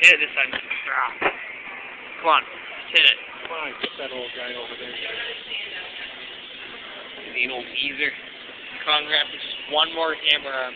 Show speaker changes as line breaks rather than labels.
Hit it this time. Ah. Come on. Hit it.
Come on, get that old guy over there.
The old geezer. Congrats! just one more hammer.